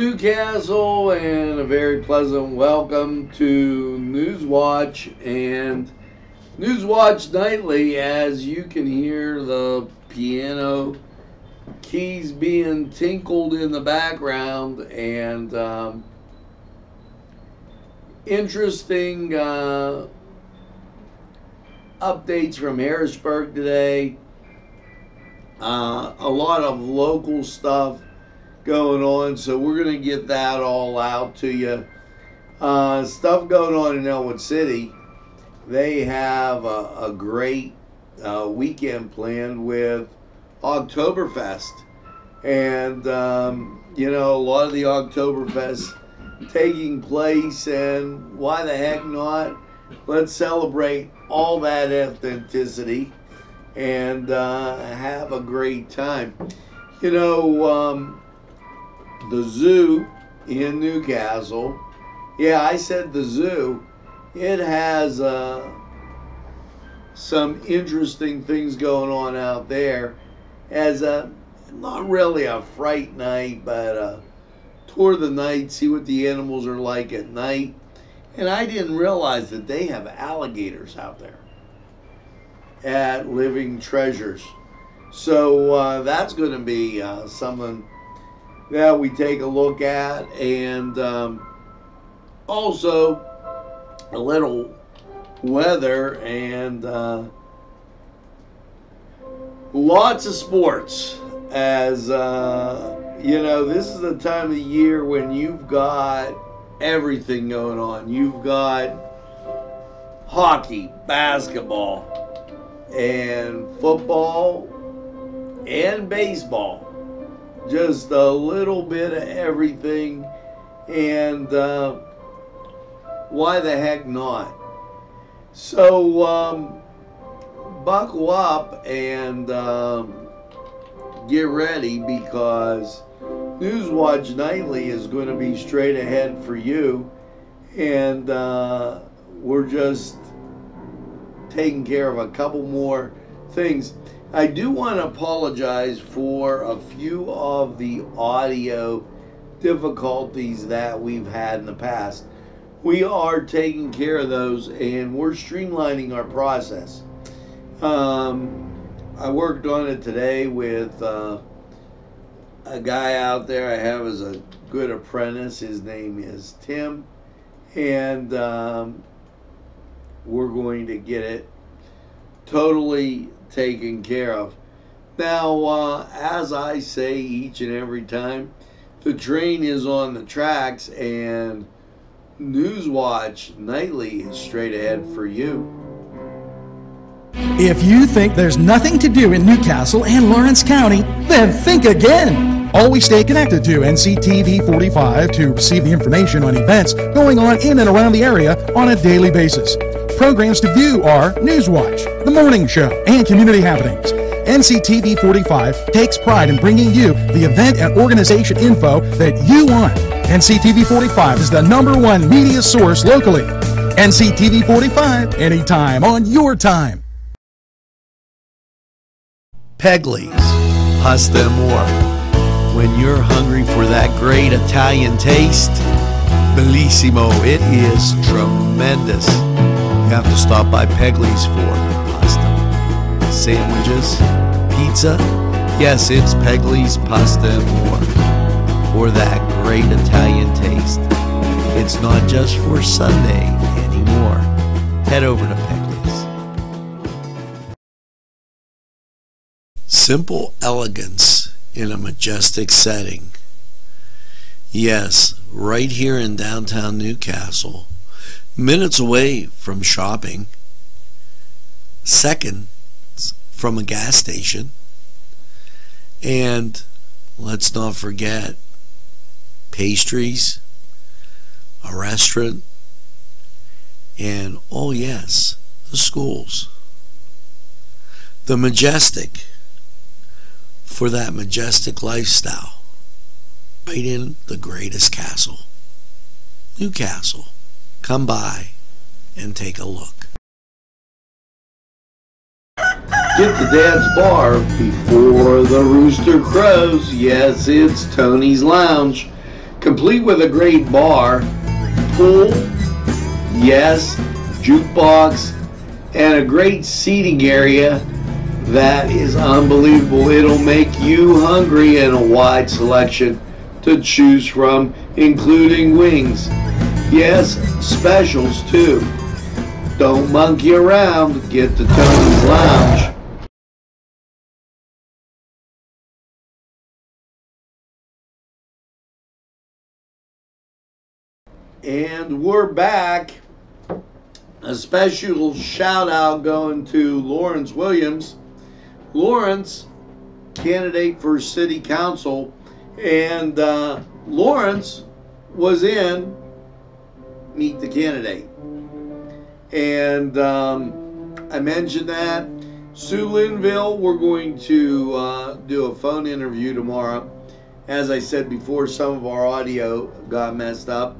Newcastle, and a very pleasant welcome to Newswatch and Newswatch Nightly. As you can hear the piano keys being tinkled in the background, and um, interesting uh, updates from Harrisburg today. Uh, a lot of local stuff going on, so we're going to get that all out to you. Uh, stuff going on in Ellwood City. They have a, a great uh, weekend planned with Oktoberfest. And, um, you know, a lot of the Oktoberfest taking place, and why the heck not? Let's celebrate all that authenticity and uh, have a great time. You know, um, the zoo in Newcastle. Yeah, I said the zoo. It has uh, some interesting things going on out there. As a not really a fright night, but a tour the night, see what the animals are like at night. And I didn't realize that they have alligators out there at Living Treasures. So uh, that's going to be uh, something that we take a look at, and um, also a little weather and uh, lots of sports. As uh, you know, this is the time of year when you've got everything going on. You've got hockey, basketball, and football, and baseball just a little bit of everything. And uh, why the heck not? So, um, buckle up and um, get ready because Newswatch Nightly is going to be straight ahead for you. And uh, we're just taking care of a couple more things. I do want to apologize for a few of the audio difficulties that we've had in the past. We are taking care of those and we're streamlining our process. Um, I worked on it today with uh, a guy out there I have as a good apprentice. His name is Tim. And um, we're going to get it totally taken care of. Now, uh, as I say each and every time, the train is on the tracks and Newswatch Nightly is straight ahead for you. If you think there's nothing to do in Newcastle and Lawrence County, then think again. Always stay connected to NCTV 45 to receive the information on events going on in and around the area on a daily basis. Programs to view are Newswatch, The Morning Show, and Community Happenings. NCTV 45 takes pride in bringing you the event and organization info that you want. NCTV 45 is the number one media source locally. NCTV 45, anytime on your time. Pegley's, Pasta More. When you're hungry for that great Italian taste, bellissimo, it is tremendous. Have to stop by Pegley's for pasta, sandwiches, pizza. Yes, it's Pegley's Pasta and More for that great Italian taste. It's not just for Sunday anymore. Head over to Pegley's. Simple elegance in a majestic setting. Yes, right here in downtown Newcastle minutes away from shopping, seconds from a gas station, and let's not forget pastries, a restaurant, and oh, yes, the schools. The majestic for that majestic lifestyle right in the greatest castle, Newcastle. Come by and take a look. Get the Dad's bar before the rooster crows. Yes, it's Tony's Lounge. Complete with a great bar, pool, yes, jukebox, and a great seating area that is unbelievable. It'll make you hungry and a wide selection to choose from, including wings. Yes, specials too. Don't monkey around. Get to Tony's Lounge. And we're back. A special shout out going to Lawrence Williams. Lawrence, candidate for city council, and uh, Lawrence was in Meet the Candidate. And um, I mentioned that. Sue Linville, we're going to uh, do a phone interview tomorrow. As I said before, some of our audio got messed up.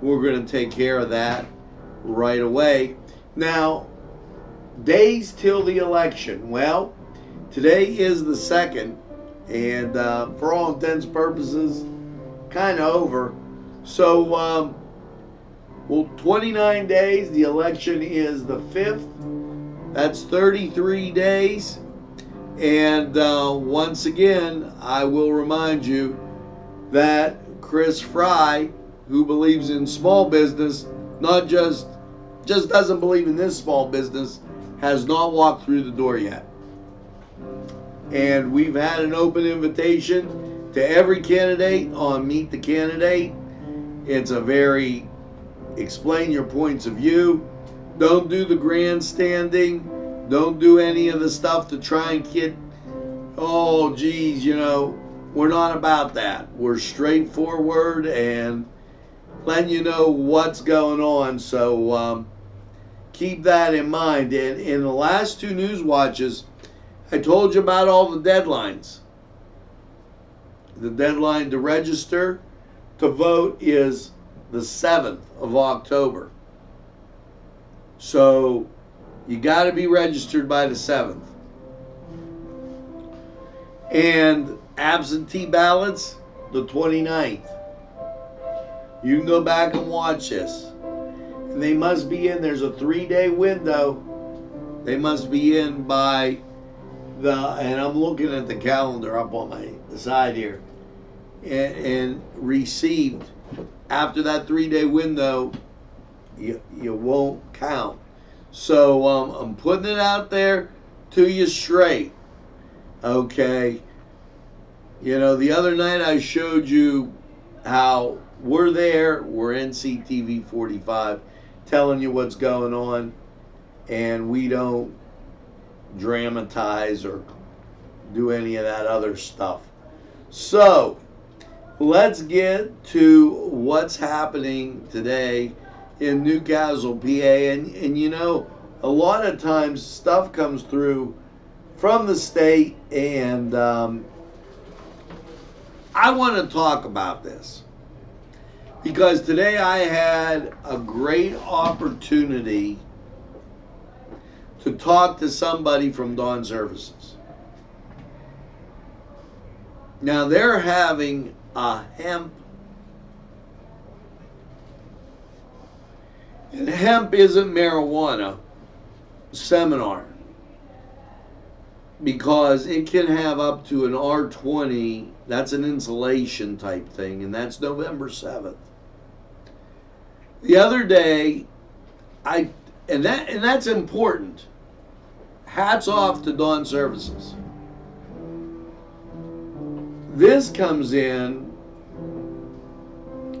We're going to take care of that right away. Now, days till the election. Well, today is the second, and uh, for all intents and purposes, kind of over. So, um, well, 29 days. The election is the 5th. That's 33 days. And uh, once again, I will remind you that Chris Fry who believes in small business, not just just doesn't believe in this small business, has not walked through the door yet. And we've had an open invitation to every candidate on Meet the Candidate. It's a very explain your points of view. Don't do the grandstanding. Don't do any of the stuff to try and get, oh, geez, you know, we're not about that. We're straightforward and letting you know what's going on. So um, keep that in mind. And in the last two news watches, I told you about all the deadlines. The deadline to register to vote is the 7th of October. So you got to be registered by the 7th. And absentee ballots, the 29th. You can go back and watch this. And they must be in, there's a three day window. They must be in by the, and I'm looking at the calendar up on my side here, and, and received after that three day window, you, you won't count. So um, I'm putting it out there to you straight. Okay. You know, the other night I showed you how we're there. We're NCTV 45 telling you what's going on, and we don't dramatize or do any of that other stuff. So, let's get to what's happening today in Newcastle, PA. And, and you know, a lot of times stuff comes through from the state, and um, I want to talk about this because today I had a great opportunity to talk to somebody from Dawn Services. Now they're having a hemp and hemp isn't marijuana seminar because it can have up to an R20 that's an insulation type thing and that's November 7th the other day, I and that and that's important. Hats off to Dawn Services. This comes in,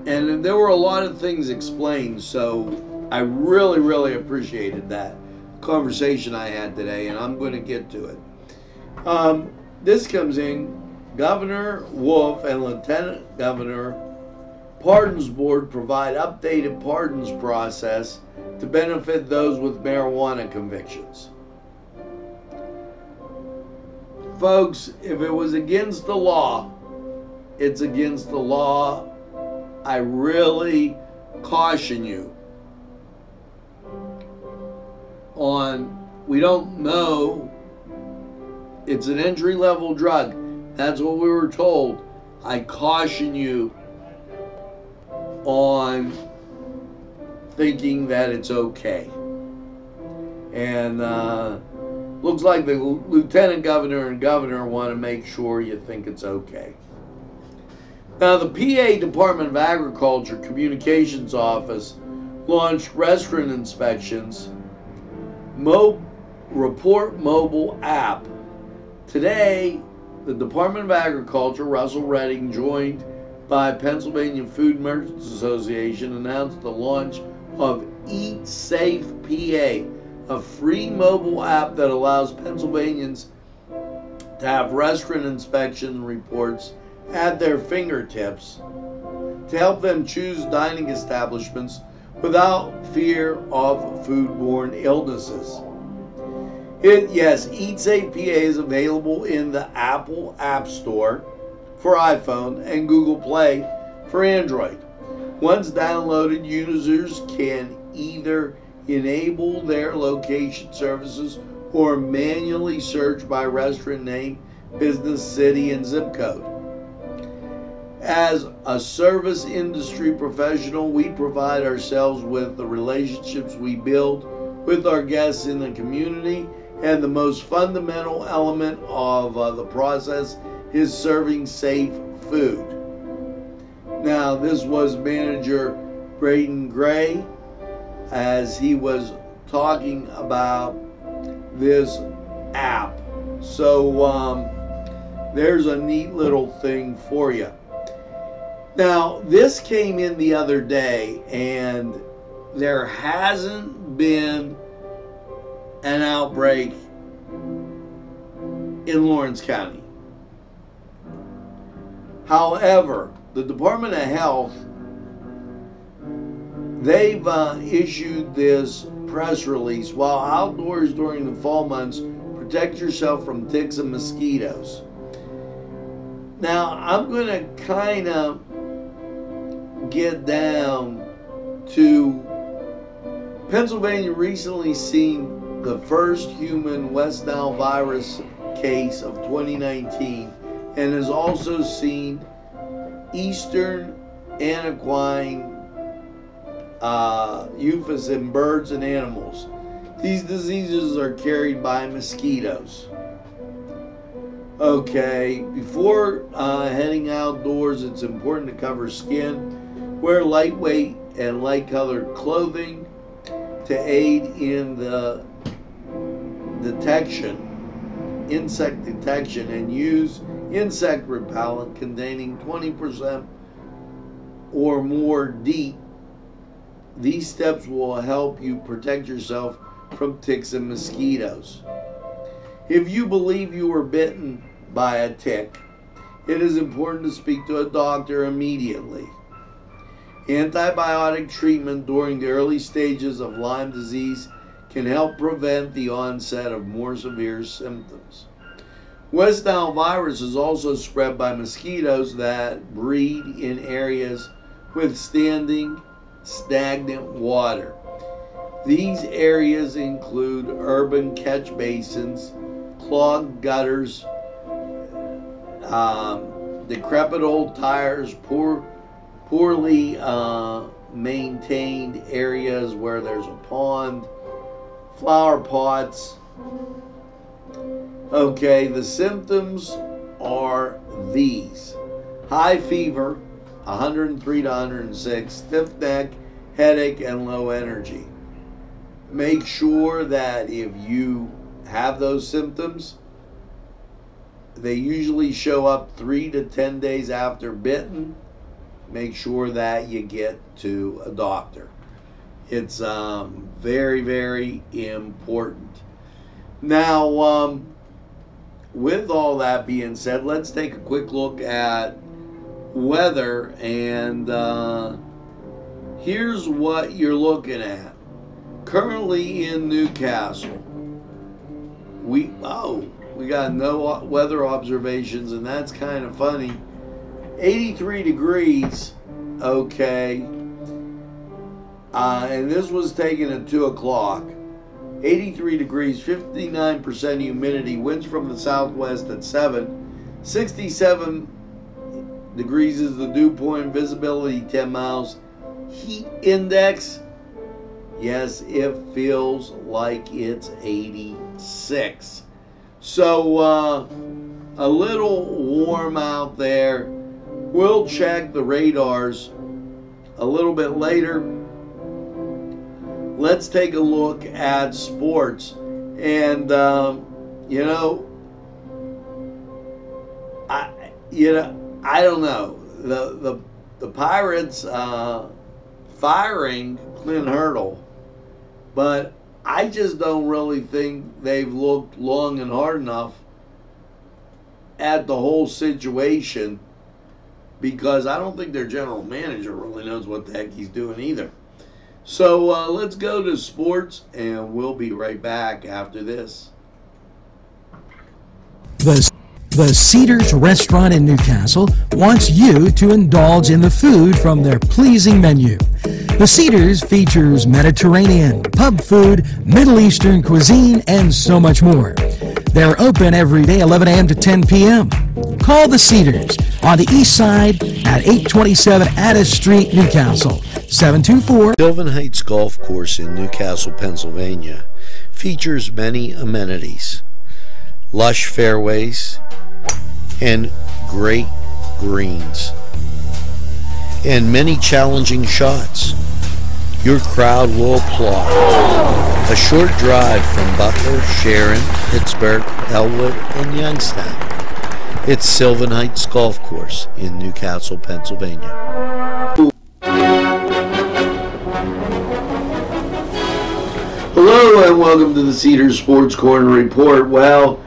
and there were a lot of things explained. So I really, really appreciated that conversation I had today, and I'm going to get to it. Um, this comes in. Governor Wolf and Lieutenant Governor Pardons Board provide updated pardons process to benefit those with marijuana convictions. Folks, if it was against the law, it's against the law. I really caution you on we don't know It's an entry level drug. That's what we were told. I caution you on thinking that it's okay. And uh, looks like the lieutenant governor and governor want to make sure you think it's okay. Now, the PA Department of Agriculture Communications Office launched restaurant inspections Mo- Report Mobile app. Today, the Department of Agriculture, Russell Redding, joined by Pennsylvania Food Merchants Association, announced the launch of Eat Safe PA, a free mobile app that allows Pennsylvanians to have restaurant inspection reports at their fingertips to help them choose dining establishments without fear of foodborne illnesses. It, yes, Eat Safe PA is available in the Apple App Store for iPhone and Google Play for Android. Once downloaded, users can either enable their location services or manually search by restaurant name, business, city, and zip code. As a service industry professional, we provide ourselves with the relationships we build with our guests in the community, and the most fundamental element of uh, the process is serving safe food. Now, this was manager Braden Gray as he was talking about this app. So, um, there's a neat little thing for you. Now, this came in the other day, and there hasn't been an outbreak in Lawrence County. However, the Department of Health they've uh, issued this press release. While outdoors during the fall months protect yourself from ticks and mosquitoes. Now i'm going to kind of get down to pennsylvania recently seen the first human west nile virus case of 2019 and has also seen eastern anaquine uh, ephus in birds and animals. These diseases are carried by mosquitoes. Okay, before uh, heading outdoors, it's important to cover skin. Wear lightweight and light colored clothing to aid in the detection, insect detection, and use insect repellent containing 20% or more DEET these steps will help you protect yourself from ticks and mosquitoes. If you believe you were bitten by a tick, it is important to speak to a doctor immediately. Antibiotic treatment during the early stages of Lyme disease can help prevent the onset of more severe symptoms. West Nile virus is also spread by mosquitoes that breed in areas with standing stagnant water. These areas include urban catch basins, clogged gutters, um, decrepit old tires, poor, poorly uh, maintained areas where there's a pond, flower pots. Okay, the symptoms are these high fever, 103 to 106, stiff neck, headache, and low energy. Make sure that if you have those symptoms, they usually show up three to 10 days after bitten. Make sure that you get to a doctor. It's um, very, very important. Now, um, with all that being said, let's take a quick look at weather and uh, here's what you're looking at. Currently in newcastle we oh we got no weather observations and that's kind of funny. 83 degrees okay. Uh, and this was taken at 2 o'clock. 83 degrees, 59% humidity, winds from the southwest at 7, 67 degrees is the dew point, visibility 10 miles, heat index, yes, it feels like it's 86. So, uh, a little warm out there. We'll check the radars a little bit later. Let's take a look at sports. And, um, you know, I, you know, I don't know. The, the, the Pirates uh, firing Clint Hurdle, but I just don't really think they've looked long and hard enough at the whole situation because I don't think their general manager really knows what the heck he's doing either. So uh, let's go to sports, and we'll be right back after this. The, the Cedars Restaurant in Newcastle wants you to indulge in the food from their pleasing menu. The Cedars features Mediterranean, pub food, Middle Eastern cuisine, and so much more. They're open every day, 11 a.m. to 10 p.m. Call the Cedars on the east side at 827 Addis Street, Newcastle. 724 Sylvan Heights Golf Course in Newcastle, Pennsylvania features many amenities, lush fairways, and great greens, and many challenging shots. Your crowd will applaud. A short drive from Butler, Sharon, Pittsburgh, Ellwood, and Youngstown. It's Sylvan Heights Golf Course in Newcastle, Pennsylvania. Hello and welcome to the Cedars Sports Corner Report. Well,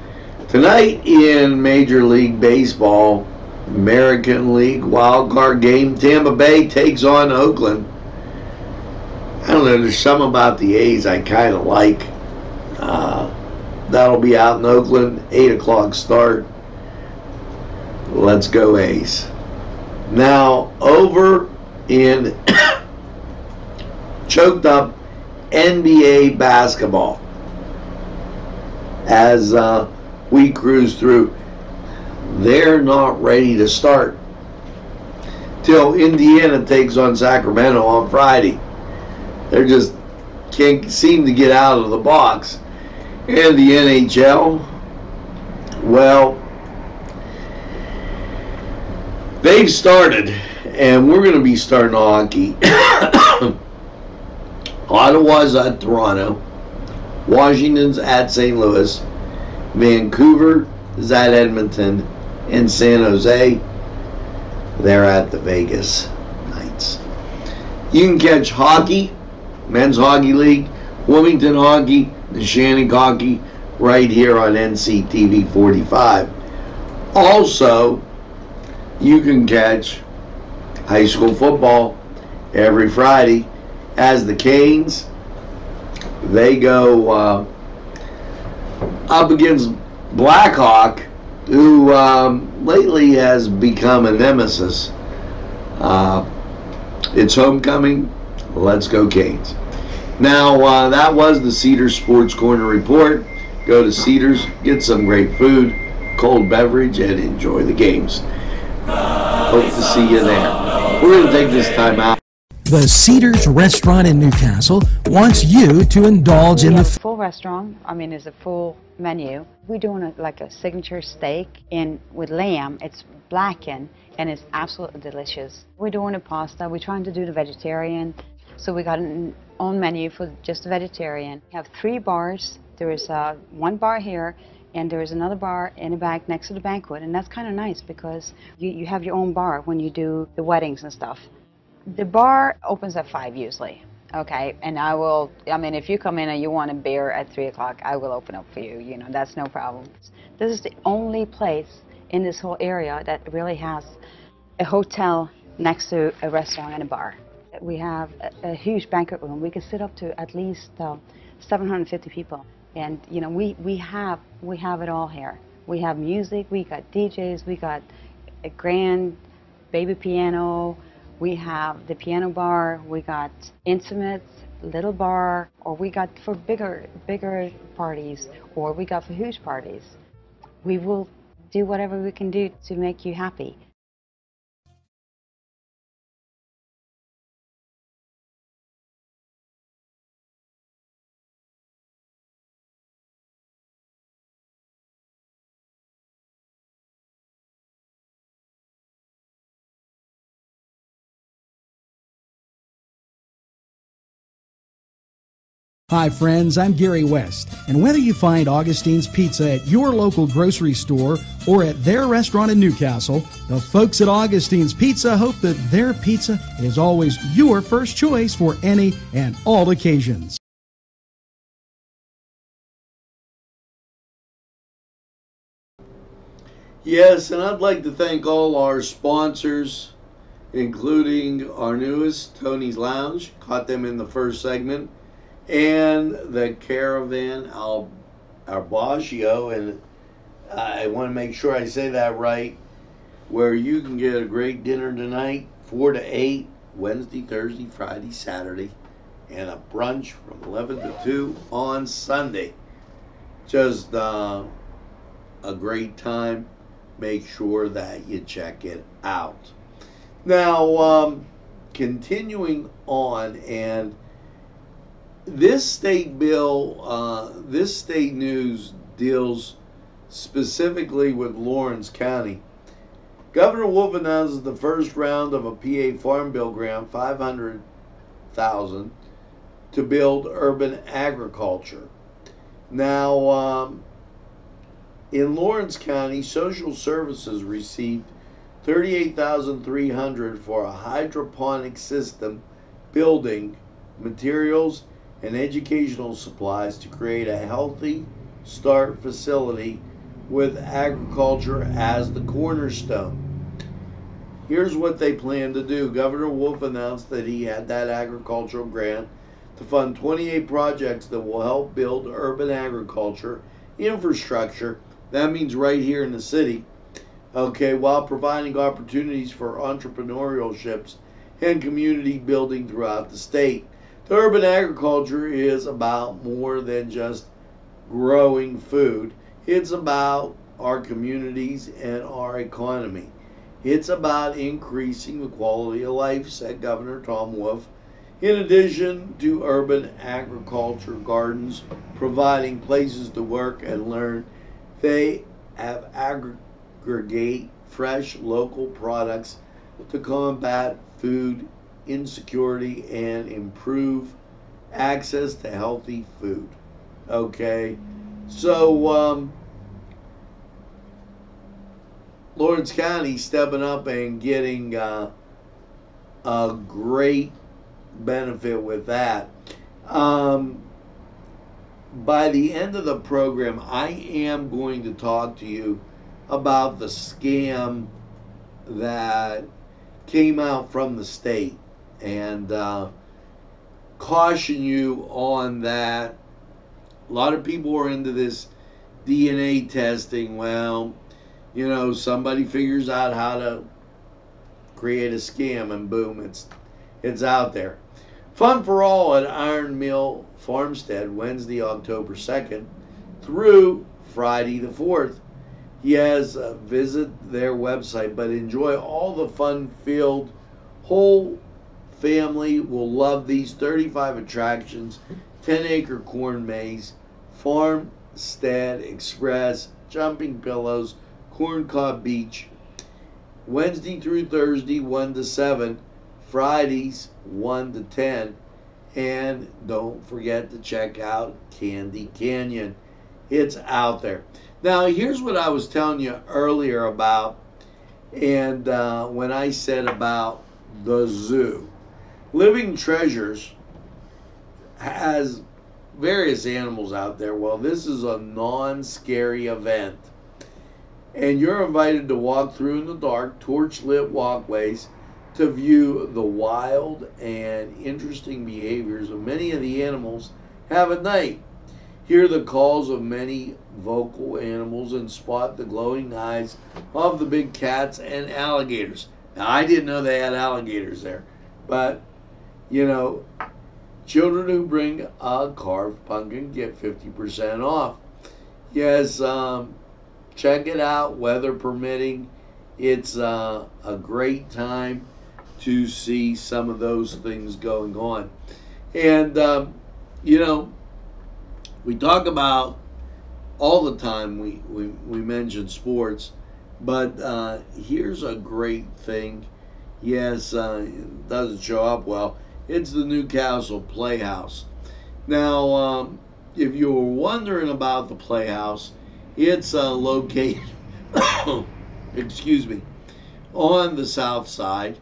tonight in Major League Baseball, American League wild card game, Tampa Bay takes on Oakland. I don't know, there's some about the A's I kind of like. Uh, that'll be out in Oakland, 8 o'clock start. Let's go A's. Now, over in choked up NBA basketball as uh, we cruise through. They're not ready to start till Indiana takes on Sacramento on Friday. They're just can't seem to get out of the box. And the NHL, well, they've started, and we're going to be starting hockey. Ottawa's at Toronto. Washington's at St. Louis. Vancouver is at Edmonton. And San Jose, they're at the Vegas Knights. You can catch hockey, Men's Hockey League, Wilmington Hockey, the Shannon Hockey, right here on NCTV 45. Also, you can catch high school football every Friday as the Canes, they go uh, up against Blackhawk, who um, lately has become a nemesis. Uh, it's homecoming. Let's go Canes. Now, uh, that was the Cedars Sports Corner report. Go to Cedars, get some great food, cold beverage, and enjoy the games. Hope to see you there. We're going to take this time out. The Cedars Restaurant in Newcastle wants you to indulge in the full restaurant. I mean, it's a full menu. We're doing a, like a signature steak in with lamb. It's blackened and it's absolutely delicious. We're doing a pasta. We're trying to do the vegetarian, so we got an own menu for just the vegetarian. We have three bars. There is uh, one bar here. And there is another bar in the back next to the banquet, and that's kind of nice because you, you have your own bar when you do the weddings and stuff. The bar opens at five usually. Okay, and I will. I mean, if you come in and you want a beer at three o'clock, I will open up for you. You know, that's no problem. This is the only place in this whole area that really has a hotel next to a restaurant and a bar. We have a, a huge banquet room. We can sit up to at least uh, 750 people, and you know, we we have we have it all here. We have music. We got DJs. We got a grand baby piano. We have the piano bar. We got intimates, little bar, or we got for bigger bigger parties, or we got for huge parties. We will do whatever we can do to make you happy. Hi, friends, I'm Gary West, and whether you find Augustine's Pizza at your local grocery store or at their restaurant in Newcastle, the folks at Augustine's Pizza hope that their pizza is always your first choice for any and all occasions. Yes, and I'd like to thank all our sponsors, including our newest, Tony's Lounge. Caught them in the first segment and the Caravan Al and I want to make sure I say that right, where you can get a great dinner tonight, 4 to 8, Wednesday, Thursday, Friday, Saturday, and a brunch from 11 to 2 on Sunday. Just uh, a great time. Make sure that you check it out. Now, um, continuing on, and this state bill, uh, this state news deals specifically with Lawrence County. Governor Wolf announces the first round of a PA Farm Bill grant, 500,000, to build urban agriculture. Now, um, in Lawrence County, social services received 38,300 for a hydroponic system building materials and educational supplies to create a healthy start facility with agriculture as the cornerstone. Here's what they plan to do. Governor Wolf announced that he had that agricultural grant to fund 28 projects that will help build urban agriculture infrastructure. That means right here in the city. Okay, while providing opportunities for entrepreneurships and community building throughout the state. Urban agriculture is about more than just growing food. It's about our communities and our economy. It's about increasing the quality of life, said Governor Tom Wolf. In addition to urban agriculture gardens providing places to work and learn, they have aggregate fresh local products to combat food insecurity and improve access to healthy food. Okay, so um, Lawrence County stepping up and getting uh, a great benefit with that. Um, by the end of the program, I am going to talk to you about the scam that came out from the state and uh, caution you on that. A lot of people are into this DNA testing. Well, you know, somebody figures out how to create a scam, and boom, it's it's out there. Fun for all at Iron Mill Farmstead, Wednesday, October 2nd through Friday the 4th. Yes, uh, visit their website, but enjoy all the fun-filled whole family will love these 35 attractions 10 acre corn maze, Farmstead Express, Jumping Pillows, Corn Cob Beach. Wednesday through Thursday, 1 to 7. Fridays, 1 to 10. And don't forget to check out Candy Canyon. It's out there. Now, here's what I was telling you earlier about, and uh, when I said about the zoo. Living Treasures has various animals out there. Well, this is a non scary event. And you're invited to walk through in the dark, torch lit walkways to view the wild and interesting behaviors of many of the animals have at night. Hear the calls of many vocal animals and spot the glowing eyes of the big cats and alligators. Now, I didn't know they had alligators there, but you know, Children who bring a carved pumpkin get 50% off. Yes, um, check it out, weather permitting. It's uh, a great time to see some of those things going on. And, um, you know, we talk about all the time, we, we, we mention sports, but uh, here's a great thing. Yes, uh, it doesn't show up well. It's the Newcastle Playhouse. Now, um, if you were wondering about the Playhouse, it's uh, located, excuse me, on the south side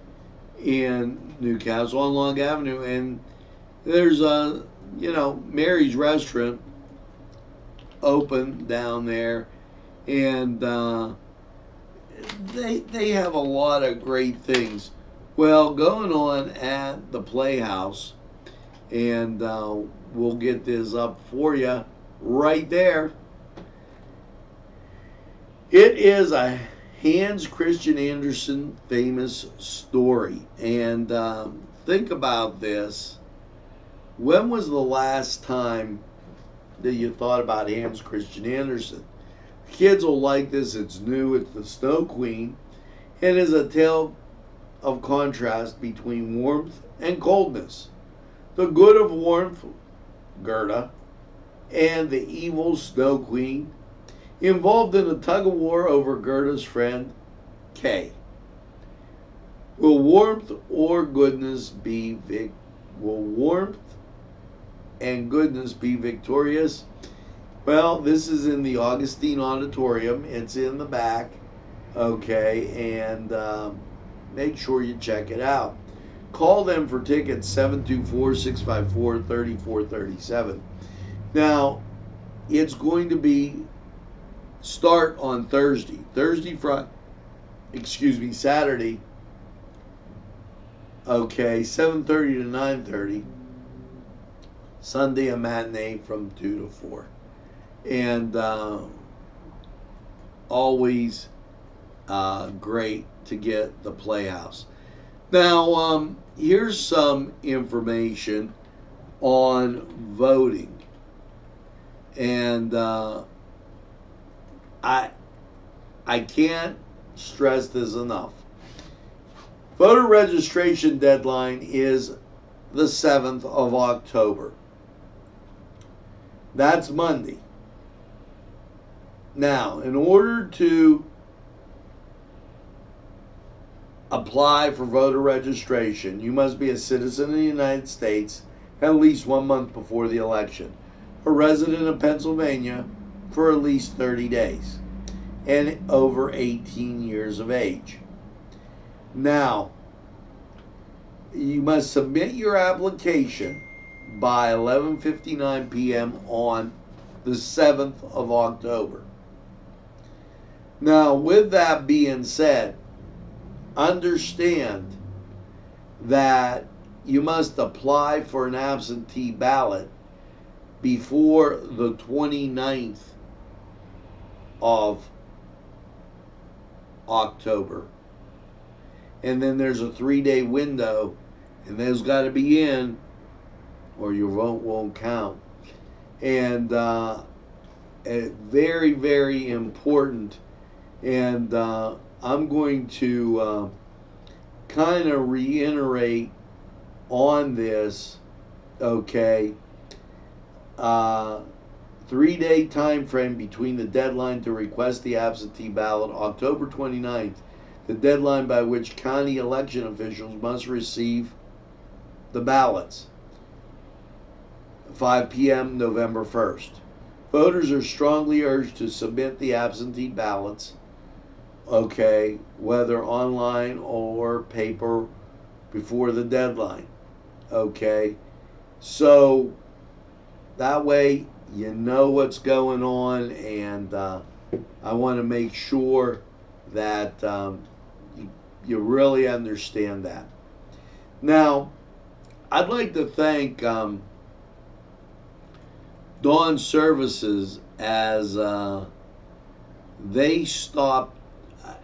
in Newcastle on Long Avenue, and there's a you know Mary's Restaurant open down there, and uh, they they have a lot of great things. Well, going on at the Playhouse, and uh, we'll get this up for you right there. It is a Hans Christian Andersen famous story. And um, think about this. When was the last time that you thought about Hans Christian Andersen? Kids will like this. It's new. It's the Snow Queen. And is a tale of contrast between warmth and coldness. The good of warmth, Gerda, and the evil Snow Queen, involved in a tug of war over Gerda's friend, Kay. Will warmth or goodness be vic- will warmth and goodness be victorious? Well, this is in the Augustine Auditorium. It's in the back, okay, and um, make sure you check it out. Call them for tickets 724 654 3437. Now, it's going to be start on Thursday. Thursday, Friday, excuse me, Saturday. Okay, 7:30 to 9:30. Sunday a matinee from 2 to 4. And uh, always uh, great to get the Playhouse. Now, um, here's some information on voting. And uh, I, I can't stress this enough. Voter registration deadline is the 7th of October. That's Monday. Now, in order to apply for voter registration, you must be a citizen of the United States at least one month before the election, a resident of Pennsylvania for at least 30 days, and over 18 years of age. Now, you must submit your application by 11:59 p.m. on the 7th of October. Now, with that being said, understand that you must apply for an absentee ballot before the 29th of October. And then there's a three day window, and those got to be in, or your vote won't count. And uh, very, very important. And uh, I'm going to uh, kind of reiterate on this, okay? Uh, three day time frame between the deadline to request the absentee ballot, October 29th, the deadline by which county election officials must receive the ballots, 5 p.m. November 1st. Voters are strongly urged to submit the absentee ballots, okay, whether online or paper, before the deadline, okay? So that way you know what's going on, and uh, I want to make sure that um, you, you, really understand that. Now, I'd like to thank um, Dawn Services as uh, they stopped.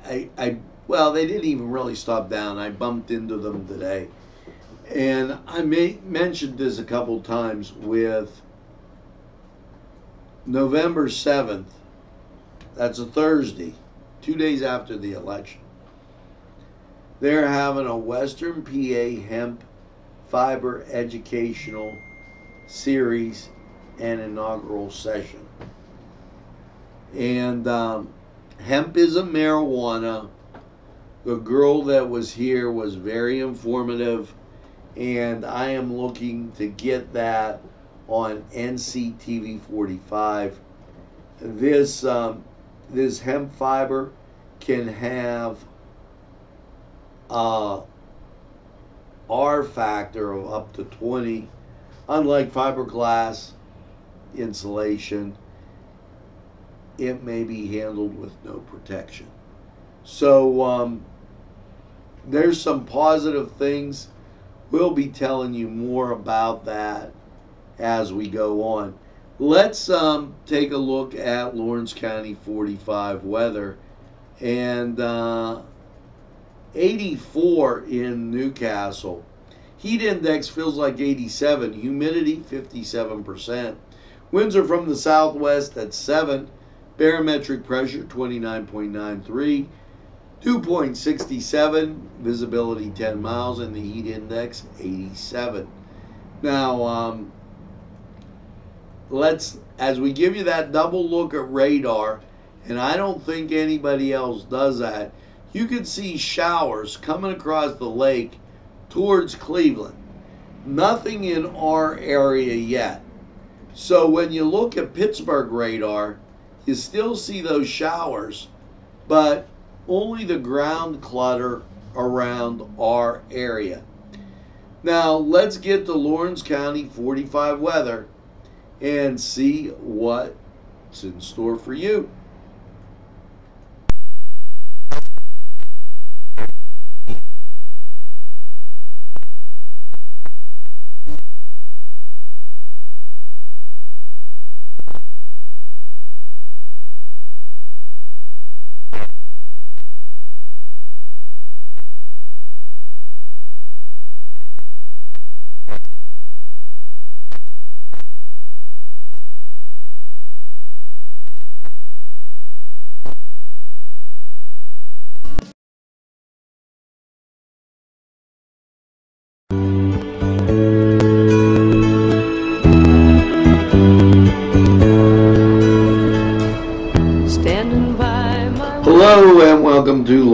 I, I well, they didn't even really stop down. I bumped into them today, And I may mentioned this a couple times with November 7th. That's a Thursday, two days after the election. They're having a Western PA hemp fiber educational series and inaugural session. And um, hemp is a marijuana. The girl that was here was very informative, and I am looking to get that on NCTV 45. This um, this hemp fiber can have uh, R factor of up to 20, unlike fiberglass insulation it may be handled with no protection. So um, there's some positive things. We'll be telling you more about that as we go on. Let's um, take a look at Lawrence County 45 weather. And uh, 84 in Newcastle. Heat index feels like 87. Humidity 57%. Winds are from the southwest at 7. Barometric pressure 29.93, 2.67, visibility 10 miles, and the heat index 87. Now, um, let's, as we give you that double look at radar, and I don't think anybody else does that, you can see showers coming across the lake towards Cleveland. Nothing in our area yet. So when you look at Pittsburgh radar, you still see those showers, but only the ground clutter around our area. Now, let's get to Lawrence County 45 weather and see what's in store for you.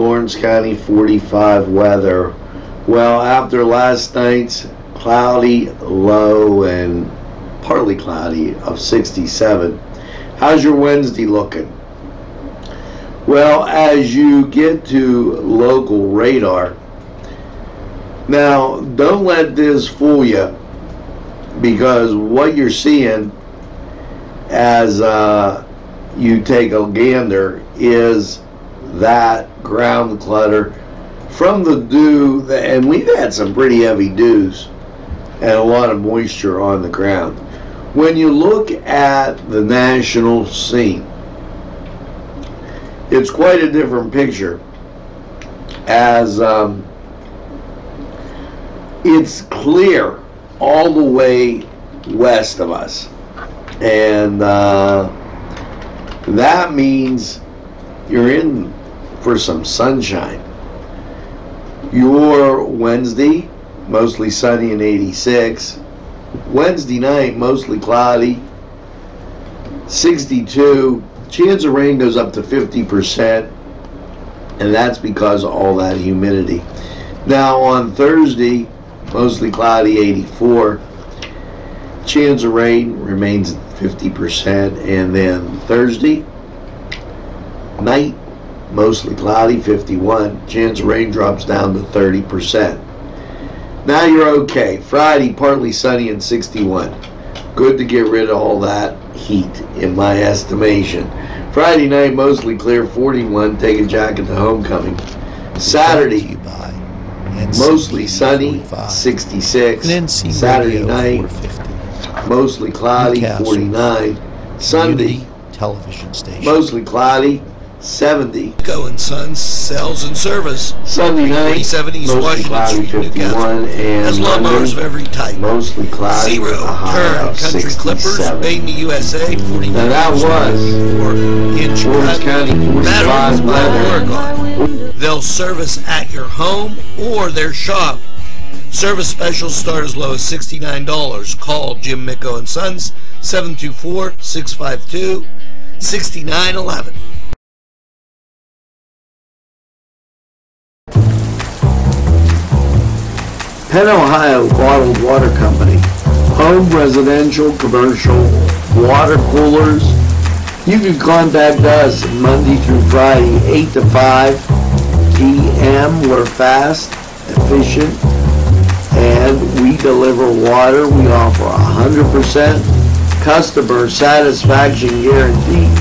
Lawrence County 45 weather. Well, after last night's cloudy low and partly cloudy of 67, how's your Wednesday looking? Well, as you get to local radar, now don't let this fool you because what you're seeing as uh, you take a gander is that ground clutter from the dew, and we've had some pretty heavy dews and a lot of moisture on the ground. When you look at the national scene, it's quite a different picture as um, it's clear all the way west of us. And uh, that means you're in for some sunshine. Your Wednesday, mostly sunny and 86. Wednesday night, mostly cloudy, 62. Chance of rain goes up to 50%, and that's because of all that humidity. Now on Thursday, mostly cloudy, 84. Chance of rain remains at 50%, and then Thursday, night, mostly cloudy, 51. Chance of rain drops down to 30%. Now you're okay. Friday, partly sunny and 61. Good to get rid of all that heat, in my estimation. Friday night, mostly clear, 41. Take a jacket to homecoming. Saturday, mostly sunny, 66. Saturday night, mostly cloudy, 49. Sunday, television station. mostly cloudy, 70. Go and Sons Sales and Service. Sunday night, 370 East mostly Washington cloudy Street, 51, and Has lawnmowers of every type. mostly cloudy Zero turn country clippers 67. made in the USA. 40 Now that was or inch County 45 patterns by. Oregon. They'll service at your home or their shop. Service specials start as low as $69. Call Jim Micko and Sons 724-652-6911. Penn Ohio Bottled Water Company. Home, residential, commercial, water coolers. You can contact us Monday through Friday, 8 to 5 p.m. We're fast, efficient, and we deliver water. We offer a 100% customer satisfaction guarantee.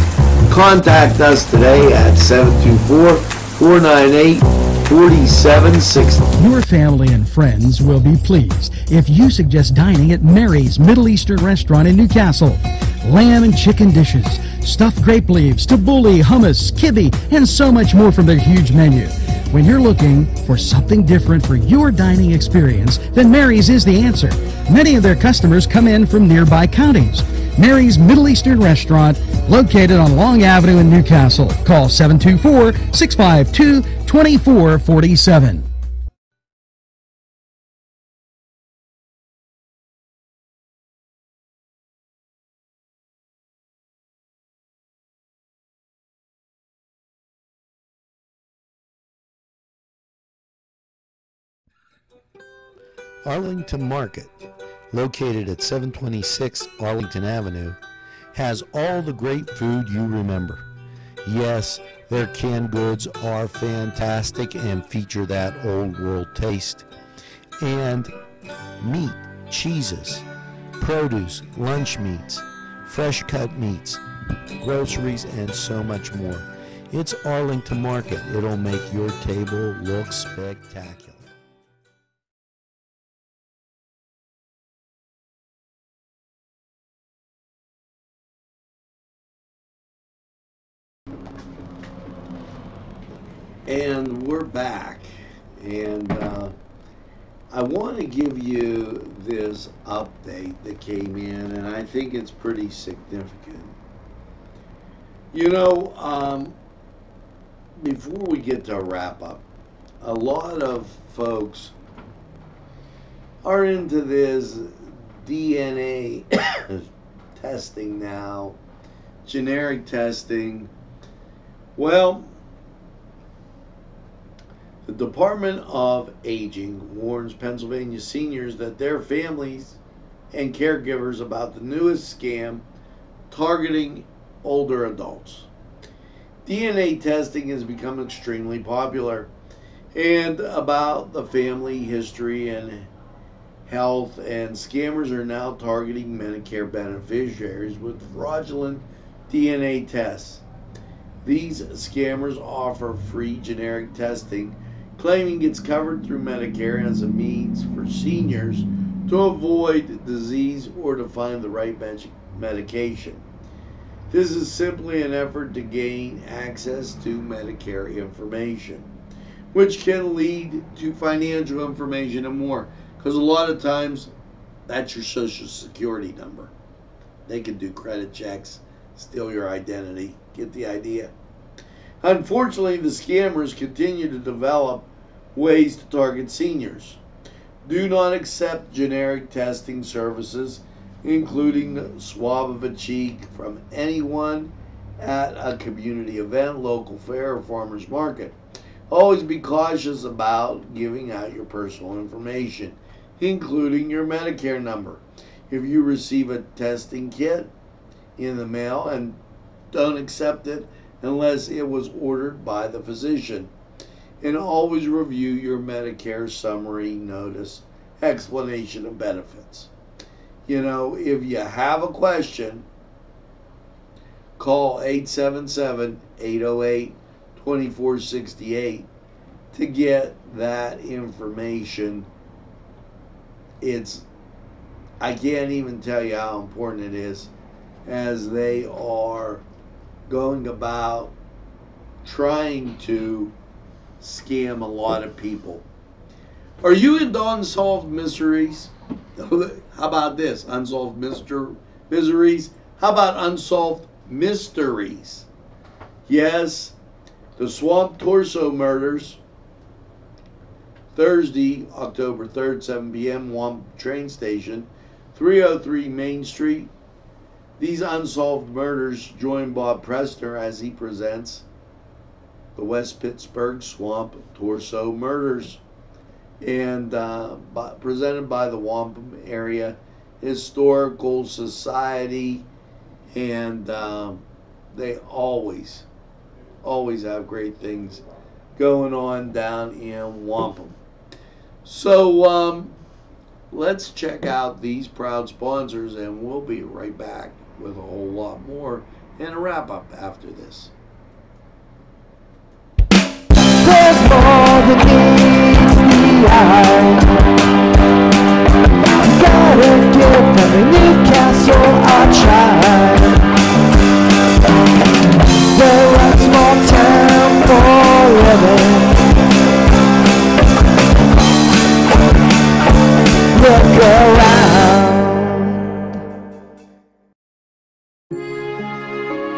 Contact us today at 724 498 4760. Your family and friends will be pleased if you suggest dining at Mary's Middle Eastern Restaurant in Newcastle. Lamb and chicken dishes, stuffed grape leaves, tabbouleh, hummus, kibbe, and so much more from their huge menu. When you're looking for something different for your dining experience, then Mary's is the answer. Many of their customers come in from nearby counties. Mary's Middle Eastern Restaurant, located on Long Avenue in Newcastle. Call 724 652 2447. Arlington Market, located at 726 Arlington Avenue, has all the great food you remember. Yes, their canned goods are fantastic and feature that old world taste. And meat, cheeses, produce, lunch meats, fresh cut meats, groceries, and so much more. It's Arlington Market. It'll make your table look spectacular. And we're back. And uh, I want to give you this update that came in, and I think it's pretty significant. You know, um, before we get to a wrap up, a lot of folks are into this DNA testing now, generic testing. Well, the Department of Aging warns Pennsylvania seniors that their families and caregivers about the newest scam targeting older adults. DNA testing has become extremely popular and about the family history and health and scammers are now targeting Medicare beneficiaries with fraudulent DNA tests. These scammers offer free generic testing claiming it's covered through Medicare as a means for seniors to avoid disease or to find the right medication. This is simply an effort to gain access to Medicare information, which can lead to financial information and more. Because a lot of times, that's your social security number. They can do credit checks, steal your identity. Get the idea? Unfortunately, the scammers continue to develop ways to target seniors. Do not accept generic testing services, including swab of a cheek, from anyone at a community event, local fair, or farmer's market. Always be cautious about giving out your personal information, including your Medicare number. If you receive a testing kit in the mail and don't accept it unless it was ordered by the physician and always review your Medicare summary notice explanation of benefits. You know, if you have a question, call 877 808 2468 to get that information. It's, I can't even tell you how important it is as they are going about trying to scam a lot of people. Are you into unsolved mysteries? How about this? Unsolved Mr. Miseries? How about unsolved mysteries? Yes, the Swamp Torso murders. Thursday, October 3rd, 7 p.m., Wamp train station, 303 Main Street. These unsolved murders join Bob Prester as he presents the West Pittsburgh Swamp Torso Murders and uh, by, presented by the Wampum Area Historical Society, and um, they always, always have great things going on down in Wampum. So um, let's check out these proud sponsors, and we'll be right back with a whole lot more and a wrap up after this. Give them Newcastle a try. They're a small town for living. Look around.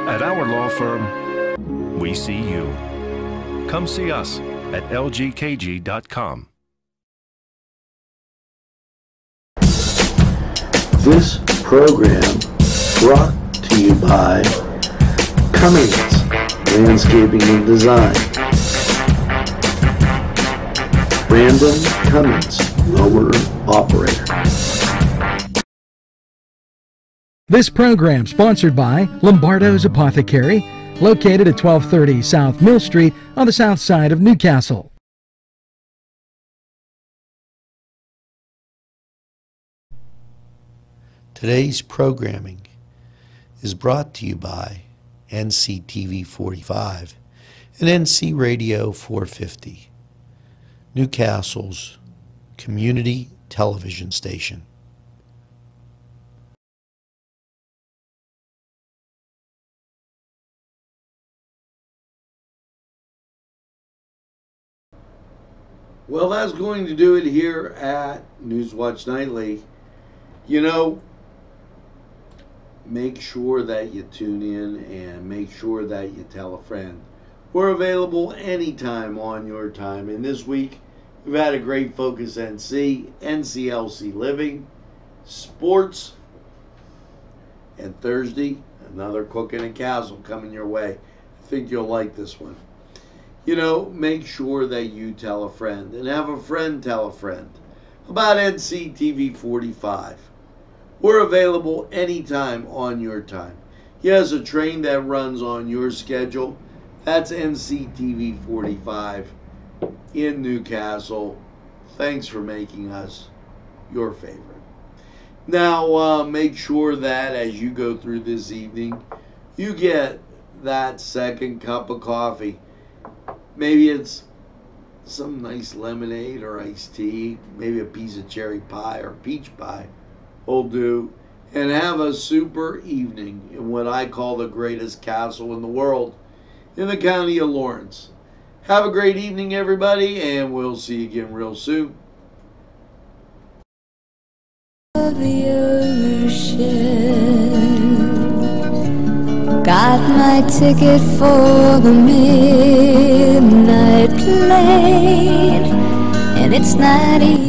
At our law firm, we see you. Come see us at lgkg.com. This program brought to you by Cummings Landscaping and Design. Brandon Cummings, Lower Operator. This program sponsored by Lombardo's Apothecary, located at 1230 South Mill Street on the south side of Newcastle. Today's programming is brought to you by NCTV 45 and NC Radio 450, Newcastle's community television station. Well, that's going to do it here at Newswatch Nightly. You know, make sure that you tune in and make sure that you tell a friend. We're available anytime on your time. And this week, we've had a great Focus NC, NCLC Living, Sports, and Thursday, another Cooking and Castle coming your way. I think you'll like this one you know, make sure that you tell a friend and have a friend tell a friend about NCTV 45. We're available anytime on your time. He has a train that runs on your schedule. That's NCTV 45 in Newcastle. Thanks for making us your favorite. Now, uh, make sure that as you go through this evening, you get that second cup of coffee Maybe it's some nice lemonade or iced tea, maybe a piece of cherry pie or peach pie will do, and have a super evening in what I call the greatest castle in the world in the county of Lawrence. Have a great evening, everybody, and we'll see you again real soon. the ocean. Got my ticket for the midnight plane, and it's not easy.